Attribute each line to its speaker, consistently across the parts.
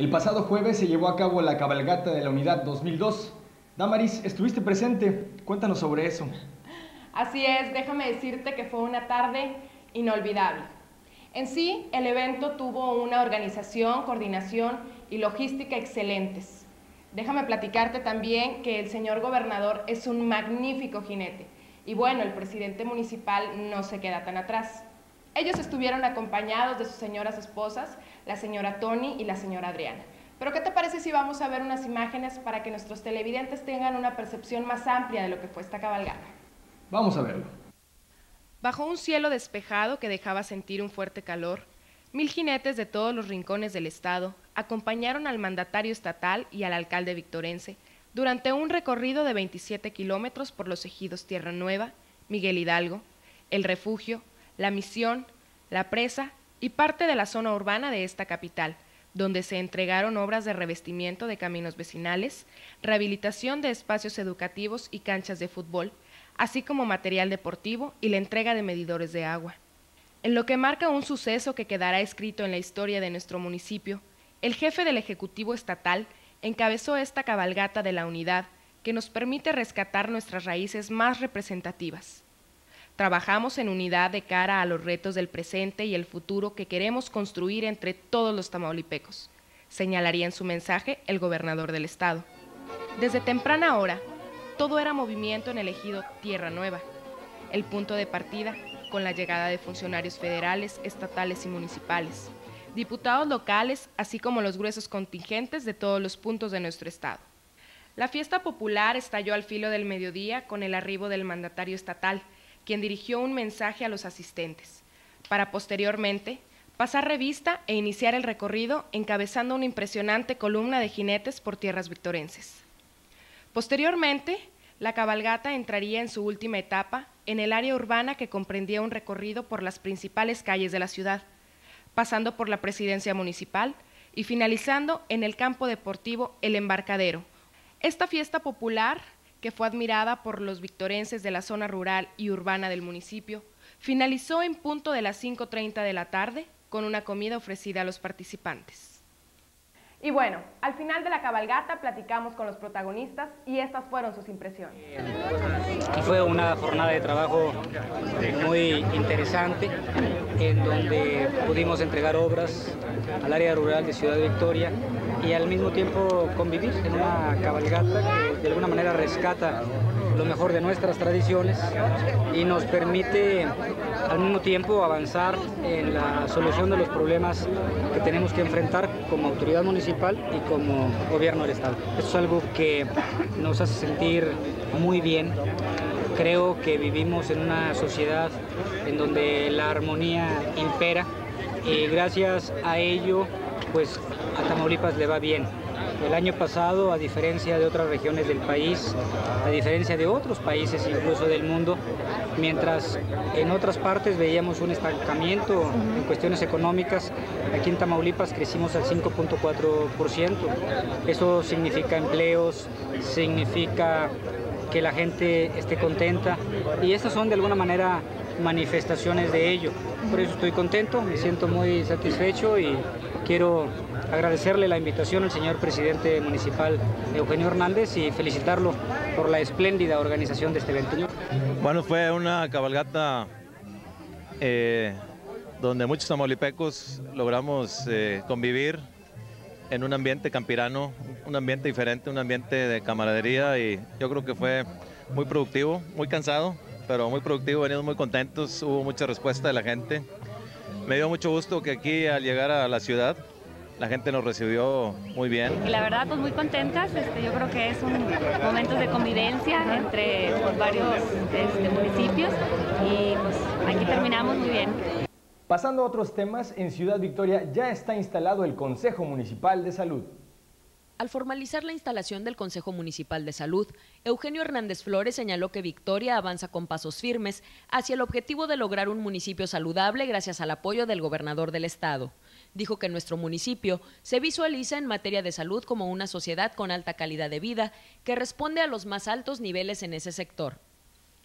Speaker 1: El pasado jueves se llevó a cabo la cabalgata de la Unidad 2002. Damaris, estuviste presente. Cuéntanos sobre eso.
Speaker 2: Así es, déjame decirte que fue una tarde inolvidable. En sí, el evento tuvo una organización, coordinación y logística excelentes. Déjame platicarte también que el señor gobernador es un magnífico jinete. Y bueno, el presidente municipal no se queda tan atrás. Ellos estuvieron acompañados de sus señoras esposas, la señora Tony y la señora Adriana. Pero ¿qué te parece si vamos a ver unas imágenes para que nuestros televidentes tengan una percepción más amplia de lo que fue esta cabalgata?
Speaker 1: Vamos a verlo.
Speaker 2: Bajo un cielo despejado que dejaba sentir un fuerte calor, mil jinetes de todos los rincones del estado acompañaron al mandatario estatal y al alcalde victorense durante un recorrido de 27 kilómetros por los ejidos Tierra Nueva, Miguel Hidalgo, El Refugio, la Misión, La Presa y parte de la zona urbana de esta capital, donde se entregaron obras de revestimiento de caminos vecinales, rehabilitación de espacios educativos y canchas de fútbol, así como material deportivo y la entrega de medidores de agua. En lo que marca un suceso que quedará escrito en la historia de nuestro municipio, el jefe del Ejecutivo Estatal encabezó esta cabalgata de la unidad que nos permite rescatar nuestras raíces más representativas. Trabajamos en unidad de cara a los retos del presente y el futuro que queremos construir entre todos los tamaulipecos, señalaría en su mensaje el gobernador del estado. Desde temprana hora, todo era movimiento en el ejido Tierra Nueva, el punto de partida con la llegada de funcionarios federales, estatales y municipales, diputados locales, así como los gruesos contingentes de todos los puntos de nuestro estado. La fiesta popular estalló al filo del mediodía con el arribo del mandatario estatal, quien dirigió un mensaje a los asistentes, para posteriormente pasar revista e iniciar el recorrido encabezando una impresionante columna de jinetes por tierras victorenses. Posteriormente, la cabalgata entraría en su última etapa en el área urbana que comprendía un recorrido por las principales calles de la ciudad, pasando por la presidencia municipal y finalizando en el campo deportivo El Embarcadero. Esta fiesta popular que fue admirada por los victorenses de la zona rural y urbana del municipio, finalizó en punto de las 5.30 de la tarde con una comida ofrecida a los participantes. Y bueno, al final de la cabalgata platicamos con los protagonistas y estas fueron sus impresiones.
Speaker 3: Fue una jornada de trabajo muy interesante en donde pudimos entregar obras al área rural de Ciudad Victoria y al mismo tiempo convivir en una cabalgata que de alguna manera rescata lo mejor de nuestras tradiciones y nos permite al mismo tiempo avanzar en la solución de los problemas que tenemos que enfrentar como autoridad municipal y como gobierno del Estado. Esto es algo que nos hace sentir muy bien. Creo que vivimos en una sociedad en donde la armonía impera y gracias a ello pues a Tamaulipas le va bien. El año pasado, a diferencia de otras regiones del país, a diferencia de otros países incluso del mundo, mientras en otras partes veíamos un estancamiento en cuestiones económicas, aquí en Tamaulipas crecimos al 5.4%. Eso significa empleos, significa que la gente esté contenta y estas son de alguna manera manifestaciones de ello. Por eso estoy contento, me siento muy satisfecho y quiero agradecerle la invitación al señor presidente municipal Eugenio Hernández y felicitarlo por la espléndida organización de este evento.
Speaker 4: Bueno, fue una cabalgata eh, donde muchos tamaulipecos logramos eh, convivir en un ambiente campirano, un ambiente diferente, un ambiente de camaradería y yo creo que fue muy productivo, muy cansado, pero muy productivo, venimos muy contentos, hubo mucha respuesta de la gente. Me dio mucho gusto que aquí al llegar a la ciudad la gente nos recibió muy bien.
Speaker 5: Y la verdad, pues muy contentas. Este, yo creo que es un momento de convivencia entre pues, varios este, municipios y pues aquí terminamos muy bien.
Speaker 1: Pasando a otros temas, en Ciudad Victoria ya está instalado el Consejo Municipal de Salud.
Speaker 6: Al formalizar la instalación del Consejo Municipal de Salud, Eugenio Hernández Flores señaló que Victoria avanza con pasos firmes hacia el objetivo de lograr un municipio saludable gracias al apoyo del gobernador del estado dijo que nuestro municipio se visualiza en materia de salud como una sociedad con alta calidad de vida que responde a los más altos niveles en ese sector.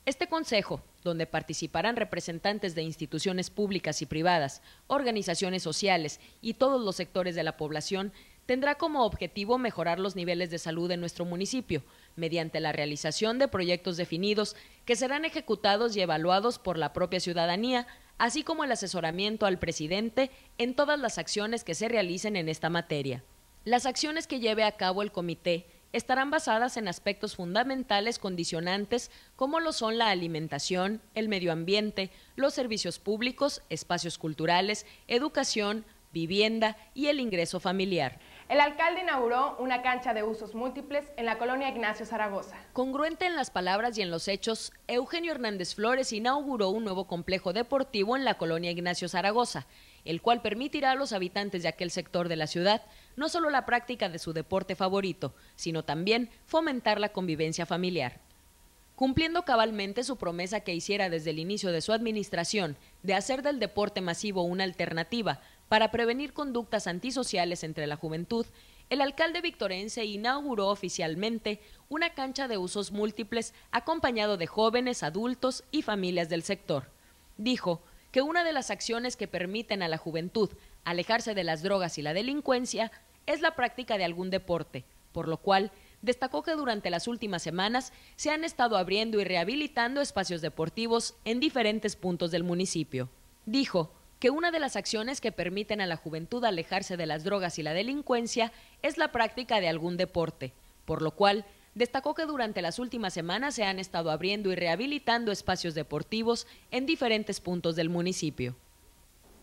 Speaker 6: Este consejo, donde participarán representantes de instituciones públicas y privadas, organizaciones sociales y todos los sectores de la población, tendrá como objetivo mejorar los niveles de salud en nuestro municipio, mediante la realización de proyectos definidos que serán ejecutados y evaluados por la propia ciudadanía, así como el asesoramiento al presidente en todas las acciones que se realicen en esta materia. Las acciones que lleve a cabo el comité estarán basadas en aspectos fundamentales condicionantes como lo son la alimentación, el medio ambiente, los servicios públicos, espacios culturales, educación, vivienda y el ingreso familiar.
Speaker 2: El alcalde inauguró una cancha de usos múltiples en la colonia Ignacio Zaragoza.
Speaker 6: Congruente en las palabras y en los hechos, Eugenio Hernández Flores inauguró un nuevo complejo deportivo en la colonia Ignacio Zaragoza, el cual permitirá a los habitantes de aquel sector de la ciudad no solo la práctica de su deporte favorito, sino también fomentar la convivencia familiar. Cumpliendo cabalmente su promesa que hiciera desde el inicio de su administración de hacer del deporte masivo una alternativa para prevenir conductas antisociales entre la juventud, el alcalde victorense inauguró oficialmente una cancha de usos múltiples acompañado de jóvenes, adultos y familias del sector. Dijo que una de las acciones que permiten a la juventud alejarse de las drogas y la delincuencia es la práctica de algún deporte, por lo cual destacó que durante las últimas semanas se han estado abriendo y rehabilitando espacios deportivos en diferentes puntos del municipio. Dijo que una de las acciones que permiten a la juventud alejarse de las drogas y la delincuencia es la práctica de algún deporte, por lo cual destacó que durante las últimas semanas se han estado abriendo y rehabilitando espacios deportivos en diferentes puntos del municipio.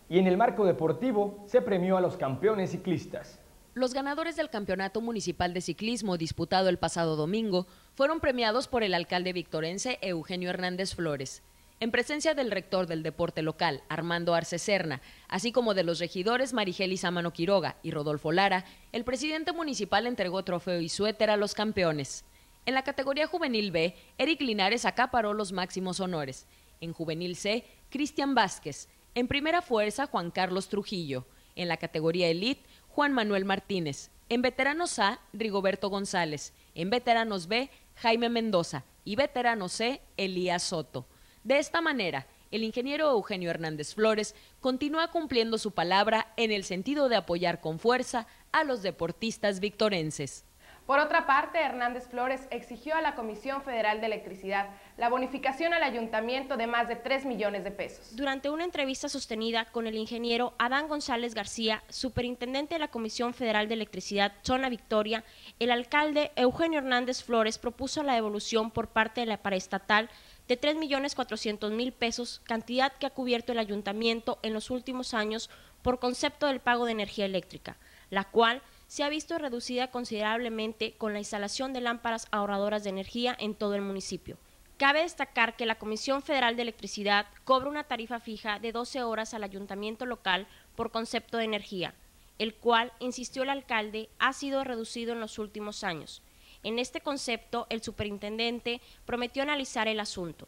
Speaker 1: Y en el marco deportivo se premió a los campeones ciclistas.
Speaker 6: Los ganadores del Campeonato Municipal de Ciclismo disputado el pasado domingo fueron premiados por el alcalde victorense Eugenio Hernández Flores, en presencia del rector del deporte local, Armando Arce Serna, así como de los regidores Marigeli Sámano Quiroga y Rodolfo Lara, el presidente municipal entregó trofeo y suéter a los campeones. En la categoría juvenil B, Eric Linares acaparó los máximos honores. En juvenil C, Cristian Vázquez. En primera fuerza, Juan Carlos Trujillo. En la categoría elite, Juan Manuel Martínez. En veteranos A, Rigoberto González. En veteranos B, Jaime Mendoza. Y veteranos C, Elías Soto. De esta manera, el ingeniero Eugenio Hernández Flores continúa cumpliendo su palabra en el sentido de apoyar con fuerza a los deportistas victorenses.
Speaker 2: Por otra parte, Hernández Flores exigió a la Comisión Federal de Electricidad la bonificación al ayuntamiento de más de 3 millones de pesos.
Speaker 7: Durante una entrevista sostenida con el ingeniero Adán González García, superintendente de la Comisión Federal de Electricidad Zona Victoria, el alcalde Eugenio Hernández Flores propuso la devolución por parte de la paraestatal de 3.400.000 pesos, cantidad que ha cubierto el ayuntamiento en los últimos años por concepto del pago de energía eléctrica, la cual se ha visto reducida considerablemente con la instalación de lámparas ahorradoras de energía en todo el municipio. Cabe destacar que la Comisión Federal de Electricidad cobra una tarifa fija de 12 horas al ayuntamiento local por concepto de energía, el cual, insistió el alcalde, ha sido reducido en los últimos años. En este concepto, el superintendente prometió analizar el asunto.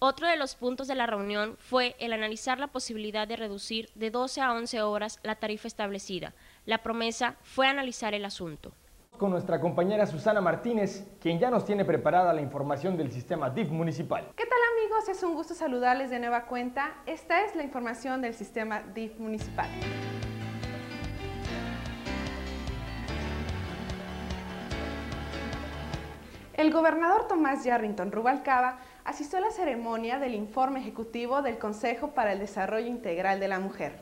Speaker 7: Otro de los puntos de la reunión fue el analizar la posibilidad de reducir de 12 a 11 horas la tarifa establecida, la promesa fue analizar el asunto.
Speaker 1: Con nuestra compañera Susana Martínez, quien ya nos tiene preparada la información del sistema DIF municipal.
Speaker 8: ¿Qué tal amigos? Es un gusto saludarles de nueva cuenta. Esta es la información del sistema DIF municipal. El gobernador Tomás Yarrington Rubalcaba asistió a la ceremonia del informe ejecutivo del Consejo para el Desarrollo Integral de la Mujer.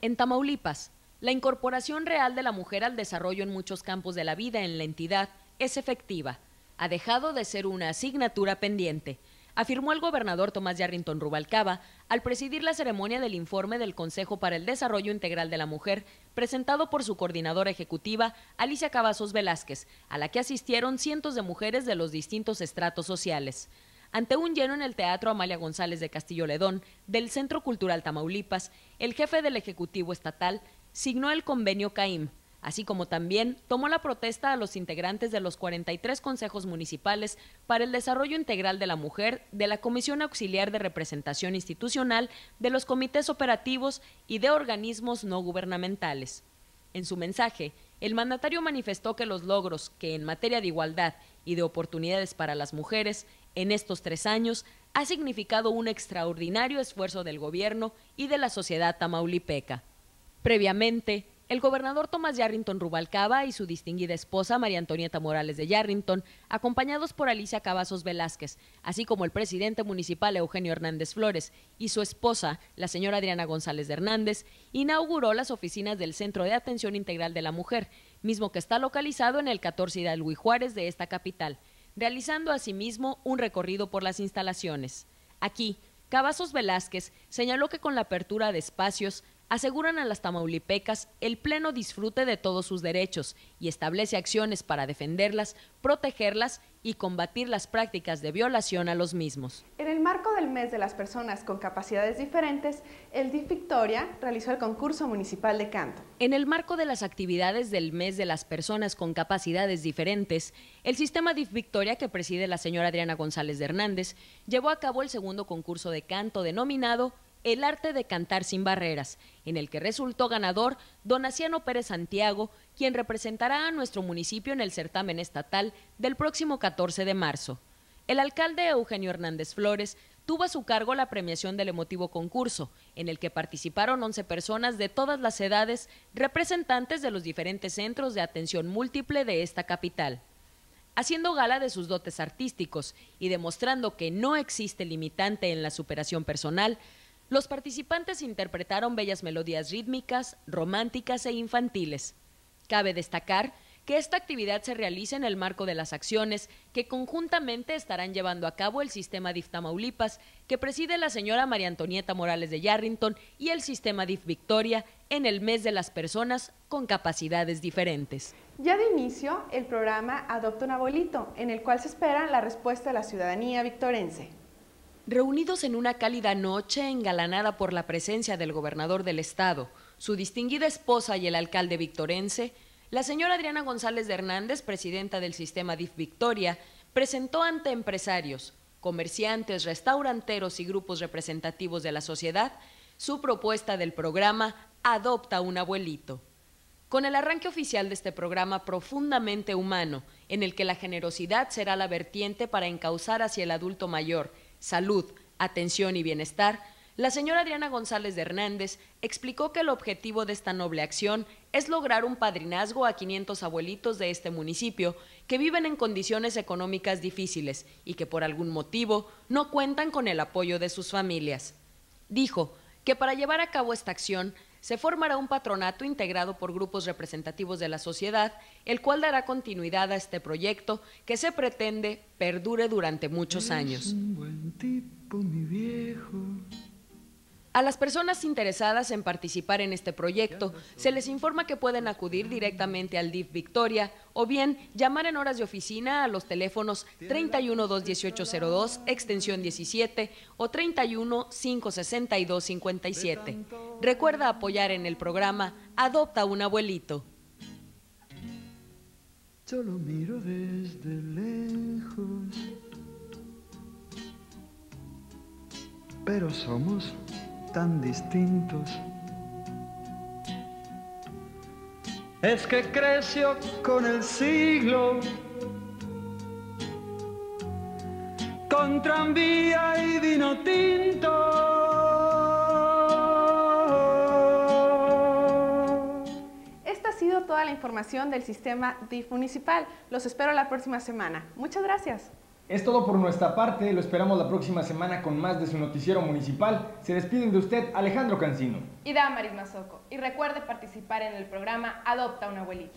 Speaker 6: En Tamaulipas, la incorporación real de la mujer al desarrollo en muchos campos de la vida en la entidad es efectiva. Ha dejado de ser una asignatura pendiente, afirmó el gobernador Tomás Yarrington Rubalcaba al presidir la ceremonia del informe del Consejo para el Desarrollo Integral de la Mujer, presentado por su coordinadora ejecutiva, Alicia Cavazos Velázquez, a la que asistieron cientos de mujeres de los distintos estratos sociales. Ante un lleno en el Teatro Amalia González de Castillo Ledón del Centro Cultural Tamaulipas, el jefe del Ejecutivo Estatal signó el convenio CAIM, así como también tomó la protesta a los integrantes de los 43 consejos municipales para el desarrollo integral de la mujer, de la Comisión Auxiliar de Representación Institucional, de los comités operativos y de organismos no gubernamentales. En su mensaje, el mandatario manifestó que los logros que en materia de igualdad y de oportunidades para las mujeres en estos tres años ha significado un extraordinario esfuerzo del gobierno y de la sociedad tamaulipeca. Previamente, El gobernador Tomás Yarrington Rubalcaba y su distinguida esposa María Antonieta Morales de Yarrington, acompañados por Alicia Cavazos Velázquez, así como el presidente municipal Eugenio Hernández Flores y su esposa, la señora Adriana González de Hernández, inauguró las oficinas del Centro de Atención Integral de la Mujer, mismo que está localizado en el 14 Hidalgo y Juárez de esta capital, realizando asimismo un recorrido por las instalaciones. Aquí, Cavazos Velázquez señaló que con la apertura de espacios aseguran a las tamaulipecas el pleno disfrute de todos sus derechos y establece acciones para defenderlas, protegerlas y combatir las prácticas de violación a los mismos.
Speaker 8: En el marco del mes de las personas con capacidades diferentes, el DIF Victoria realizó el concurso municipal de canto.
Speaker 6: En el marco de las actividades del mes de las personas con capacidades diferentes, el sistema DIF Victoria que preside la señora Adriana González de Hernández llevó a cabo el segundo concurso de canto denominado el arte de cantar sin barreras, en el que resultó ganador don Aciano Pérez Santiago, quien representará a nuestro municipio en el certamen estatal del próximo 14 de marzo. El alcalde Eugenio Hernández Flores tuvo a su cargo la premiación del emotivo concurso, en el que participaron 11 personas de todas las edades, representantes de los diferentes centros de atención múltiple de esta capital. Haciendo gala de sus dotes artísticos y demostrando que no existe limitante en la superación personal, los participantes interpretaron bellas melodías rítmicas, románticas e infantiles. Cabe destacar que esta actividad se realiza en el marco de las acciones que conjuntamente estarán llevando a cabo el sistema DIF Tamaulipas, que preside la señora María Antonieta Morales de Yarrington, y el sistema DIF Victoria en el mes de las personas con capacidades diferentes.
Speaker 8: Ya de inicio, el programa Adopta un abuelito, en el cual se espera la respuesta de la ciudadanía victorense.
Speaker 6: Reunidos en una cálida noche engalanada por la presencia del gobernador del estado, su distinguida esposa y el alcalde victorense, la señora Adriana González de Hernández, presidenta del sistema DIF Victoria, presentó ante empresarios, comerciantes, restauranteros y grupos representativos de la sociedad su propuesta del programa Adopta un abuelito. Con el arranque oficial de este programa profundamente humano, en el que la generosidad será la vertiente para encauzar hacia el adulto mayor salud, atención y bienestar, la señora Adriana González de Hernández explicó que el objetivo de esta noble acción es lograr un padrinazgo a 500 abuelitos de este municipio que viven en condiciones económicas difíciles y que por algún motivo no cuentan con el apoyo de sus familias. Dijo que para llevar a cabo esta acción se formará un patronato integrado por grupos representativos de la sociedad, el cual dará continuidad a este proyecto que se pretende perdure durante muchos años. A las personas interesadas en participar en este proyecto se les informa que pueden acudir directamente al DIF Victoria o bien llamar en horas de oficina a los teléfonos 31 21802 extensión 17 o 31 562 57. Recuerda apoyar en el programa Adopta un abuelito.
Speaker 9: Yo lo miro desde lejos, pero somos tan distintos. Es que creció con el siglo, con tranvía y vino tinto.
Speaker 8: Esta ha sido toda la información del sistema DIF municipal. Los espero la próxima semana. Muchas gracias.
Speaker 1: Es todo por nuestra parte, lo esperamos la próxima semana con más de su noticiero municipal. Se despiden de usted Alejandro Cancino.
Speaker 2: Y Damaris Mazoco. Y recuerde participar en el programa Adopta un abuelito.